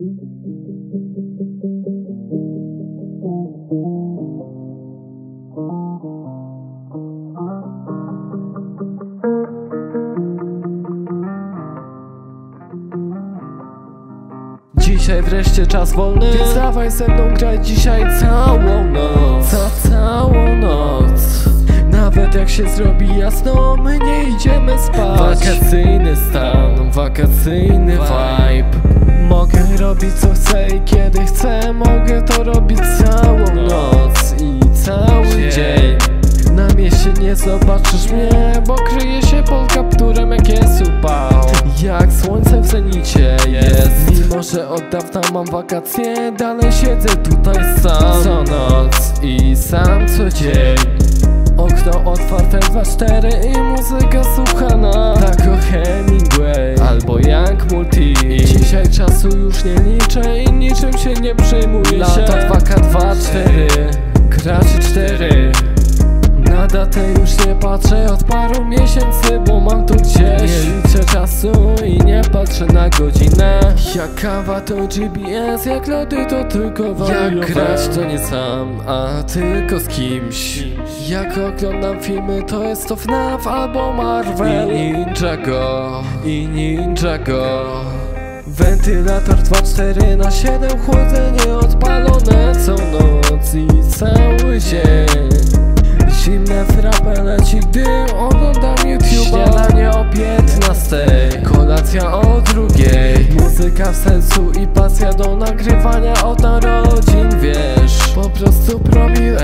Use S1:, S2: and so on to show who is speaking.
S1: Dzisiaj wreszcie czas wolny. Więc dawaj ze mną grać dzisiaj całą noc. Za całą noc. Nawet jak się zrobi jasno, my nie idziemy spać. Wakacyjny stan, wakacyjny robić co chcę i kiedy chcę Mogę to robić całą noc i cały dzień. Na mieście nie zobaczysz mnie, bo kryje się pod kapturem jak jest upał Jak słońce w zenicie jest. Mimo, że od dawna mam wakacje Dalej siedzę tutaj sam. Co noc i sam co dzień. Okno otwarte 2-4 i muzyka słuchana. Tak o Hemingway. Albo jak Multi Dzisiaj czasu już nie liczę i niczym się nie przejmuję Lata 2K2-4, graczy 4 na datę już nie patrzę od paru miesięcy, bo mam tu gdzieś Nie liczę czasu i nie patrzę na godzinę. Jak kawa to GPS, jak lody to tylko wariowe Jak grać to nie sam, a tylko z kimś. Jak oglądam filmy to jest to FNAF albo Marvel. I Ninjago, i Ninjago Wentylator 2-4 na 7 chłodzenie odpalone co noc i cały dzień. Zimne frapę leci, gdy oglądam YouTube'a. Śniadanie o 15, kolacja o drugiej. Muzyka w sensu i pasja do nagrywania od narodzin, wiesz. Po prostu promil,